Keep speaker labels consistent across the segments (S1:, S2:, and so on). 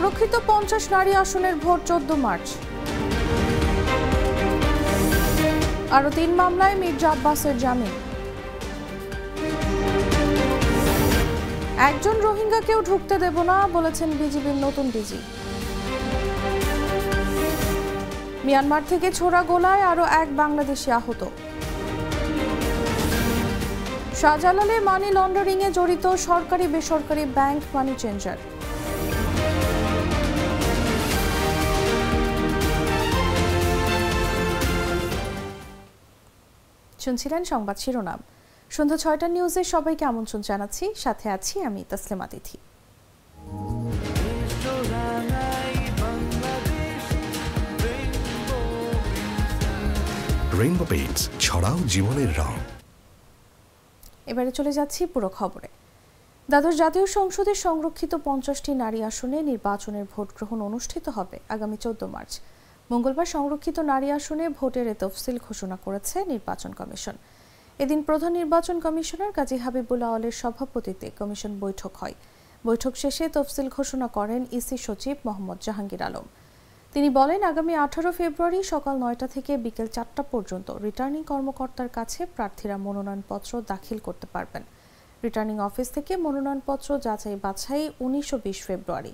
S1: সংরক্ষিত পঞ্চাশ নারী আসনের ভোট চোদ্দ মার্চ। আরও তিন মামলায় মির্জা আব্বাসের জামিন। একজন রোহিঙ্গাকেও ঢুকতে দেব না, বলেছেন বিজিবির নতুন ডিজি। মিয়ানমার থেকে ছোড়া গোলায় আরও এক বাংলাদেশি আহত। শাহজালালে মানি লন্ডারিংয়ে জড়িত সরকারি বেসরকারি ব্যাংক মানি চেঞ্জার। শুনছিলেন সংবাদ শিরোনাম। সন্ধ্যা ছয়টা নিউজে সবাইকে আমন্ত্রণ জানাচ্ছি। সাথে আছি আমি তাসলিমা তিথি।
S2: রেইনবো পেইন্টস ছড়াও জীবনের রং।
S1: এবারে চলে যাচ্ছি পুরো খবরে। দ্বাদশ জাতীয় সংসদের সংরক্ষিত পঞ্চাশটি নারী আসনে নির্বাচনের ভোট গ্রহণ অনুষ্ঠিত হবে আগামী চোদ্দ মার্চ। মঙ্গলবার সংরক্ষিত নারী আসনে ভোটের এ তফসিল ঘোষণা করেছে নির্বাচন কমিশন। এদিন প্রধান নির্বাচন কমিশনার কাজী হাবিবুল আওয়ালের সভাপতিত্বে কমিশন বৈঠক হয়। বৈঠক শেষে তফসিল ঘোষণা করেন ইসি সচিব মোহাম্মদ জাহাঙ্গীর আলম। তিনি বলেন, আগামী আঠারো ফেব্রুয়ারি সকাল নয়টা থেকে বিকেল চারটা পর্যন্ত রিটার্নিং কর্মকর্তার কাছে প্রার্থীরা মনোনয়নপত্র দাখিল করতে পারবেন। রিটার্নিং অফিস থেকে মনোনয়নপত্র যাচাই বাছাই উনিশ ও বিশ ফেব্রুয়ারি।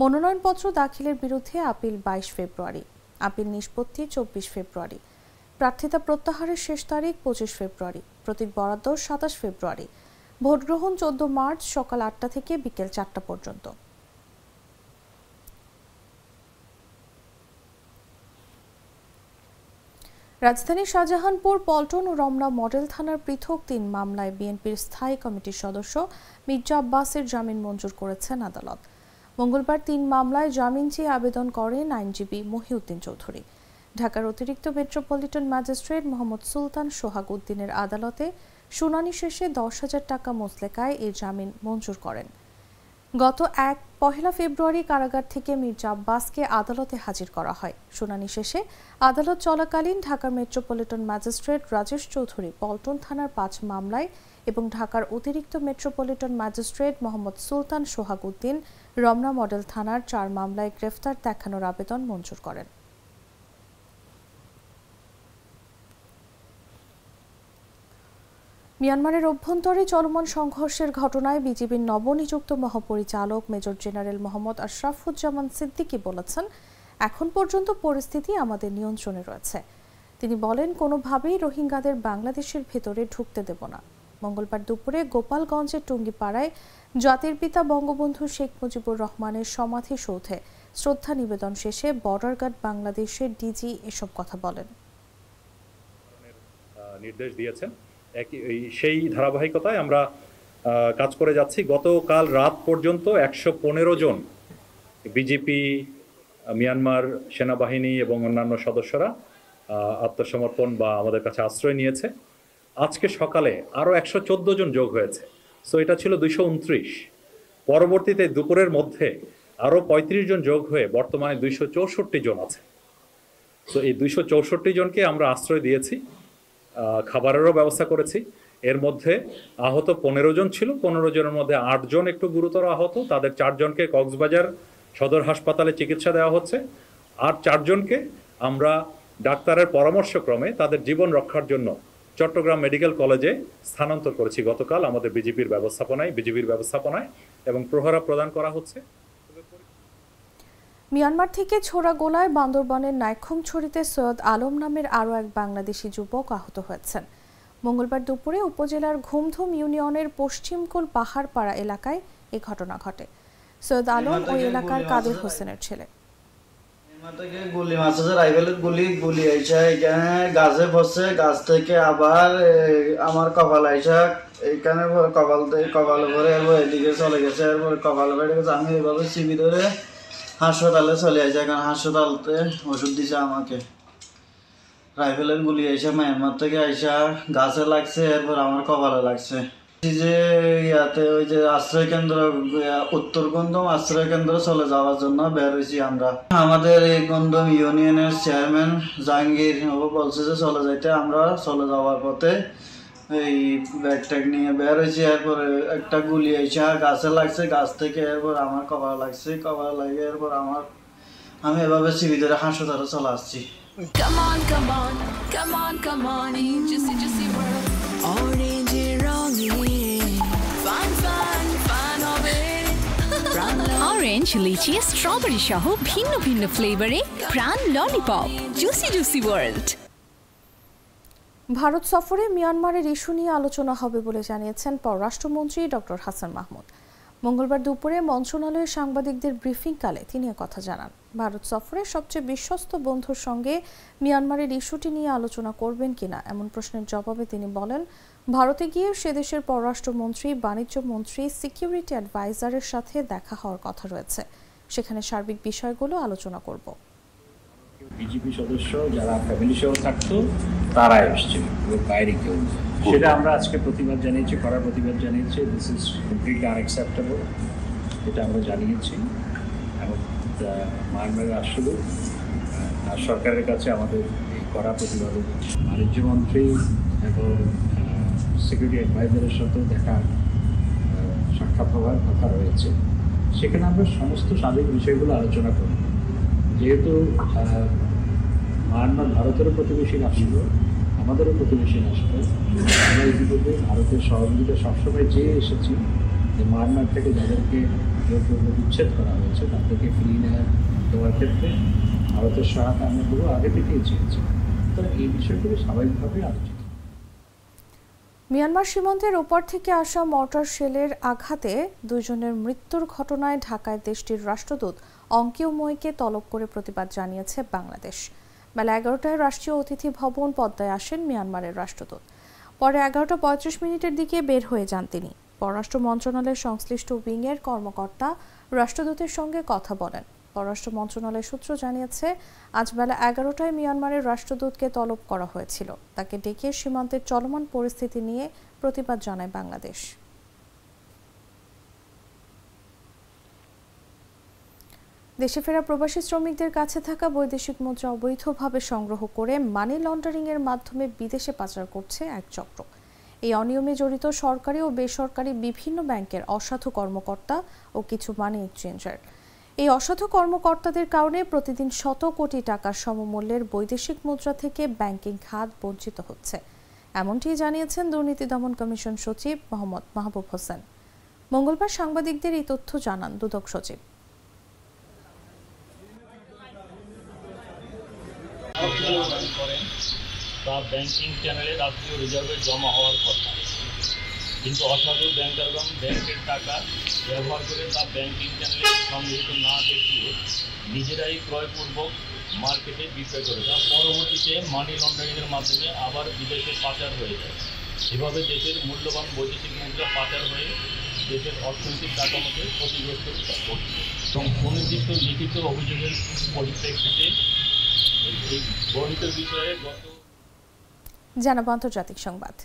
S1: মনোনয়নপত্র দাখিলের বিরুদ্ধে আপিল বাইশ ফেব্রুয়ারি। আপিল নিষ্পত্তি চব্বিশ ফেব্রুয়ারি। প্রার্থিতা প্রত্যাহারের শেষ তারিখ পঁচিশ ফেব্রুয়ারি। প্রতীক বরাদ্দ সাতাশ ফেব্রুয়ারি। ভোট গ্রহণ চোদ্দ মার্চ সকাল আটটা থেকে বিকেল চারটা পর্যন্ত। রাজধানীর শাহজাহানপুর, পল্টন ও রমনা মডেল থানার পৃথক তিন মামলায় বিএনপির স্থায়ী কমিটির সদস্য মির্জা আব্বাসের জামিন মঞ্জুর করেছেন আদালত। মঙ্গলবার তিন মামলায় জামিন চেয়ে আবেদন করেন আইনজীবী মহিউদ্দিন চৌধুরী। ঢাকার অতিরিক্ত মেট্রোপলিটন ম্যাজিস্ট্রেট মোহাম্মদ সুলতান সোহাগ উদ্দিনের আদালতে শুনানি শেষে দশ হাজার টাকা মোসলেকায় এই জামিন মঞ্জুর করেন। গত এক পহেলা ফেব্রুয়ারি কারাগার থেকে মির্জা আব্বাসকে আদালতে হাজির করা হয়। শুনানি শেষে আদালত চলাকালীন ঢাকার মেট্রোপলিটন ম্যাজিস্ট্রেট রাজেশ চৌধুরী পল্টন থানার পাঁচ মামলায় এবং ঢাকার অতিরিক্ত metropolitan magistrate Mohammad Sultan Sohag Uddin Ramna model থানার চার মামলায় গ্রেফতার দেখানোর আবেদন মঞ্জুর করেন। মিয়ানমারের অভ্যন্তরে চলমান সংঘর্ষের ঘটনায় বিজিবির নবনিযুক্ত মহাপরিচালক মেজর জেনারেল মোহাম্মদ আশরাফুজ্জামান সিদ্দিকী বলেছেন, এখন পর্যন্ত পরিস্থিতি আমাদের নিয়ন্ত্রণে রয়েছে। তিনি বলেন, কোনোভাবেই রোহিঙ্গাদের বাংলাদেশের ভেতরে ঢুকতে দেব না। মঙ্গলবার দুপুরে গোপালগঞ্জের টুঙ্গিপাড়ায় জাতির পিতা বঙ্গবন্ধু শেখ মুজিবুর রহমানের সমাধি সৌধে শ্রদ্ধা নিবেদন শেষে বর্ডার গার্ড বাংলাদেশের ডিজি এসব কথা বলেন।
S3: নির্দেশ দিয়েছেন। সেই ধারাবাহিকতায় আমরা কাজ করে যাচ্ছি। গতকাল রাত পর্যন্ত একশো পনেরো জন বিজেপি মিয়ানমার সেনাবাহিনী এবং অন্যান্য সদস্যরা আত্মসমর্পণ বা আমাদের কাছে আশ্রয় নিয়েছে। আজকে সকালে আরও একশো চোদ্দ জন যোগ হয়েছে। সো এটা ছিল দুইশো উনত্রিশ। পরবর্তীতে দুপুরের মধ্যে আরও পঁয়ত্রিশ জন যোগ হয়ে বর্তমানে দুইশো চৌষট্টি জন আছে। তো এই দুইশো চৌষট্টি জনকে আমরা আশ্রয় দিয়েছি খাবারেরও ব্যবস্থা করেছি। এর মধ্যে আহত পনেরো জন ছিল, পনেরো জনের মধ্যে আটজন একটু গুরুতর আহত, তাদের চারজনকে কক্সবাজার সদর হাসপাতালে চিকিৎসা দেওয়া হচ্ছে। আর চারজনকে আমরা ডাক্তারের পরামর্শক্রমে তাদের জীবন রক্ষার জন্য চট্টগ্রাম মেডিকেল কলেজে স্থানান্তর করেছি গতকাল আমাদের বিজেপির ব্যবস্থাপনায় বিজেপির ব্যবস্থাপনায় এবং প্রহরা প্রদান করা হচ্ছে।
S1: মিয়ানমার থেকে ছোড়া গোলায় বান্দরবানের নাইখংছড়িতে সৈয়দ আলম নামের আরও এক বাংলাদেশি যুবক আহত হয়েছেন। মঙ্গলবার দুপুরে উপজেলার ঘুমধুম ইউনিয়নের পশ্চিমকুল পাহাড়পাড়া এলাকায় এ ঘটনা ঘটে। সৈয়দ আলম ওই এলাকার কাদের হোসেনের ছেলে।
S4: রাইফেলের গুলি আইসা, এখানে গাছে গাছ থেকে আবার আমার কপাল আইসা, এখানে কপাল ভরে এদিকে চলে গেছে, এরপরে কপাল গেছে। আমি ধরে হাসপাতালে চলে আসে এখন হাসপাতালতে ওষুধ দিছে আমাকে। রাইফেলের গুলি আইসা, মায়ানমার থেকে আইসা, গাছে লাগছে, এরপর আমার কপালে লাগছে। যে ইয়াতে ওই যে আশ্রয় কেন্দ্র উত্তর গন্ধম আশ্রয় কেন্দ্র চলে যাওয়ার জন্য বের হয়েছি আমরা। আমাদের এই গন্ধম ইউনিয়নের চেয়ারম্যান জাহাঙ্গীর বলছে যে চলে যাইতে আমরা চলে যাওয়ার পথে এই ব্যাগ ট্যাগ নিয়ে বের হয়েছি এরপরে একটা গুলি এসে গাছে লাগছে গাছ থেকে এরপর আমার কপাল লাগছে কপাল লাগে এরপর আমার আমি এভাবে সিবি ধরে হাসপাতালে চলে আসছি।
S5: Come on, come on, come on, come on, in juicy, juicy
S6: orange lychee strawberry সহ ভিন্ন ভিন্ন ফ্লেভারে Pran lollipop juicy juicy world
S1: Bharat সফরে মিয়ানমারের ইস্যু নিয়ে আলোচনা হবে বলে জানিয়েছেন পররাষ্ট্রমন্ত্রী ডক্টর হাসান মাহমুদ। মঙ্গলবার দুপুরে মন্ত্রণালয়ের সাংবাদিকদের ব্রিফিংকালে তিনি কথা জানান। ভারত সফরে সবচেয়ে বিশ্বস্ত বন্ধুর সঙ্গে মিয়ানমারের ইস্যুটি নিয়ে আলোচনা করবেন কিনা এমন প্রশ্নের জবাবে তিনি বলেন ভারতে গিয়ে সে দেশের পররাষ্ট্রমন্ত্রী বাণিজ্য মন্ত্রী সিকিউরিটি অ্যাডভাইজারের সাথে দেখা হওয়ার কথা রয়েছে। সেখানে সার্বিক বিষয়গুলো আলোচনা করব।
S7: বিজেপি সদস্য যারা ফ্যামিলি সহ থাকতো তারা এসছে বাইরে, কেউ সেটা আমরা আজকে প্রতিবাদ জানিয়েছি করার প্রতিবাদ জানিয়েছি। দিস ইজ কমপ্লিটলি আনএক্সেপ্টেবল এটা আমরা জানিয়েছি। এবং মায়ানমারের আর সরকারের কাছে আমাদের এই কড়া প্রতিবাদ বাণিজ্য মন্ত্রী এবং সিকিউরিটি অ্যাডভাইজারের সাথেও দেখা সাক্ষাৎ হওয়ার কথা রয়েছে। সেখানে আমরা সমস্ত সাবেক বিষয়গুলো আলোচনা করব। যেহেতু মায়ানমার ভারতেরও প্রতিবেশী রাষ্ট্র, আমাদেরও প্রতিবেশী রাষ্ট্র, আমরা ইতিমধ্যে ভারতের সহযোগিতা সবসময় চেয়ে এসেছি যে মায়ানমার থেকে যাদেরকে উচ্ছেদ করা হয়েছে তাদেরকে নেওয়া, দেওয়ার ক্ষেত্রে ভারতের সহায়তা আমরা আগে থেকেই চেয়েছি। তো এই বিষয়গুলো স্বাভাবিকভাবে আলোচিত
S1: মিয়ানমার সীমান্তের ওপর থেকে আসা মর্টার শেলের আঘাতে দুইজনের মৃত্যুর ঘটনায় ঢাকায় দেশটির রাষ্ট্রদূত অঙ্কিও মইকে তলব করে প্রতিবাদ জানিয়েছে বাংলাদেশ। বেলা এগারোটায় রাষ্ট্রীয় অতিথি ভবন পদ্মায় আসেন মিয়ানমারের রাষ্ট্রদূত। পরে এগারোটা পঁয়ত্রিশ মিনিটের দিকে বের হয়ে যান তিনি। পররাষ্ট্র মন্ত্রণালয়ের সংশ্লিষ্ট উইংয়ের কর্মকর্তা রাষ্ট্রদূতের সঙ্গে কথা বলেন। পররাষ্ট্র মন্ত্রণালয়ের সূত্র জানিয়েছে, আজ বেলা এগারোটায় মিয়ানমারের রাষ্ট্রদূতকে তলব করা হয়েছিল। তাকে ডেকে সীমান্তের চলমান পরিস্থিতি নিয়ে প্রতিবাদ জানায় বাংলাদেশ। দেশে ফেরা প্রবাসী শ্রমিকদের কাছে থাকা বৈদেশিক মুদ্রা অবৈধভাবে সংগ্রহ করে মানি লন্ডারিং এর মাধ্যমে বিদেশে পাচার করছে এক চক্র। এই অনিয়মে জড়িত সরকারি ও বেসরকারি বিভিন্ন ব্যাংকের অসাধু কর্মকর্তা ও কিছু মানি এক্সচেঞ্জার। এই অসাধু কর্মকর্তাদের কারণে প্রতিদিন শত কোটি টাকার সমমূল্যের বৈদেশিক মুদ্রা থেকে ব্যাংকিং খাত বঞ্চিত হচ্ছে। এমনটি জানিয়েছেন দুর্নীতি দমন কমিশন সচিব মোহাম্মদ মাহবুব হোসেন। মঙ্গলবার সাংবাদিকদের এই তথ্য জানান দুদক সচিব।
S8: ব্যাংকিং চ্যানেলে রাষ্ট্রীয় রিজার্ভে জমা হওয়ার কথা। কিন্তু অসাধু ব্যাংকারগণ ব্যাংকের টাকা ব্যবহার করে তা ব্যাংকিং চ্যানেলে সংযুক্ত না দেখিয়ে নিজেরাই ক্রয়পূর্বক মার্কেটে বিক্রয় করে তা পরবর্তীতে মানি লন্ডারিংয়ের মাধ্যমে আবার বিদেশে পাচার হয়ে যায়। এভাবে দেশের মূল্যবান বৈদেশিক মুদ্রা পাচার হয়ে দেশের অর্থনৈতিক কাঠামোকে ক্ষতিগ্রস্ত করছে। এবং সুনির্দিষ্ট লিখিত অভিযোগের পরিপ্রেক্ষিতে এই বর্ণিত বিষয়ে গত
S1: জানাব আন্তর্জাতিক সংবাদ।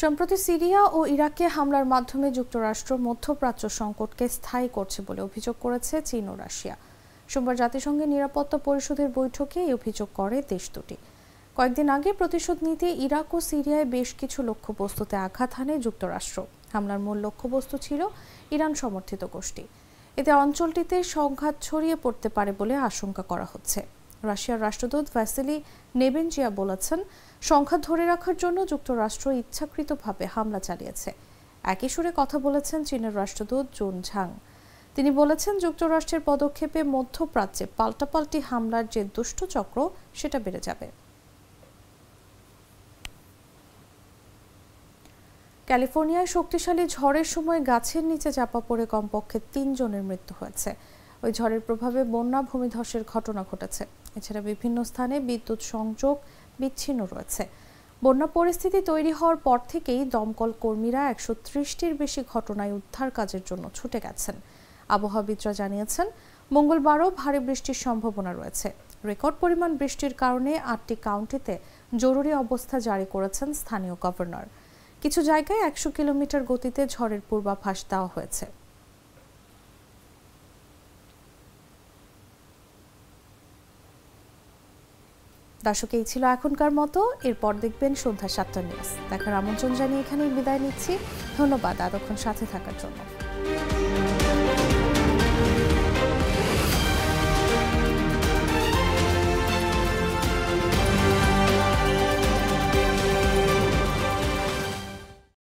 S1: সম্প্রতি সিরিয়া ও ইরাকে হামলার মাধ্যমে যুক্তরাষ্ট্র মধ্যপ্রাচ্য সংকটকে স্থায়ী করছে বলে অভিযোগ করেছে চীন ও রাশিয়া। সোমবার জাতিসংঘের নিরাপত্তা পরিষদের বৈঠকে এই অভিযোগ করে দেশ দুটি। কয়েকদিন আগে প্রতিশোধ নিতে ইরাক ও সিরিয়ায় বেশ কিছু লক্ষ্যবস্তুতে আঘাত হানে যুক্তরাষ্ট্র। হামলার মূল লক্ষ্যবস্তু ছিল ইরান সমর্থিত গোষ্ঠী। এতে অঞ্চলটিতে সংঘাত ছড়িয়ে পড়তে পারে বলে আশঙ্কা করা হচ্ছে। রাশিয়ার রাষ্ট্রদূত ভ্যাসিলি নেবেনজিয়া বলেছেন, সংখ্যা ধরে রাখার জন্য যুক্তরাষ্ট্র ইচ্ছাকৃতভাবে হামলা চালিয়েছে। একই সুরে কথা বলেছেন চীনের রাষ্ট্রদূত জুন ঝাং। তিনি বলেছেন, যুক্তরাষ্ট্রের পদক্ষেপে মধ্যপ্রাচ্যে পাল্টাপাল্টি হামলার যে দুষ্ট চক্র, সেটা বেড়ে যাবে। ক্যালিফোর্নিয়ায় শক্তিশালী ঝড়ের সময় গাছের নিচে চাপা পড়ে কমপক্ষে তিনজনের মৃত্যু হয়েছে। ওই ঝড়ের প্রভাবে বন্যা, ভূমিধসের ঘটনা ঘটেছে। এছাড়া বিভিন্ন স্থানে বিদ্যুৎ সংযোগ বিচ্ছিন্ন রয়েছে। বন্যা পরিস্থিতি তৈরি হওয়ার পর থেকেই দমকল কর্মীরা একশো ত্রিশটির বেশি ঘটনায় উদ্ধার কাজের জন্য ছুটে গেছেন। আবহাওয়াবিদরা জানিয়েছেন, মঙ্গলবারও ভারী বৃষ্টির সম্ভাবনা রয়েছে। রেকর্ড পরিমাণ বৃষ্টির কারণে আটটি কাউন্টিতে জরুরি অবস্থা জারি করেছেন স্থানীয় গভর্নর। কিছু জায়গায় একশো কিলোমিটার গতিতে ঝড়ের পূর্বাভাস দেওয়া হয়েছে। দর্শক এই ছিল এখনকার মতো। এরপর দেখবেন সন্ধ্যা সাতটা নিউজ। দেখার আমন্ত্রণ জানিয়ে এখানেই বিদায় নিচ্ছি। ধন্যবাদ এতক্ষণ সাথে থাকার জন্য।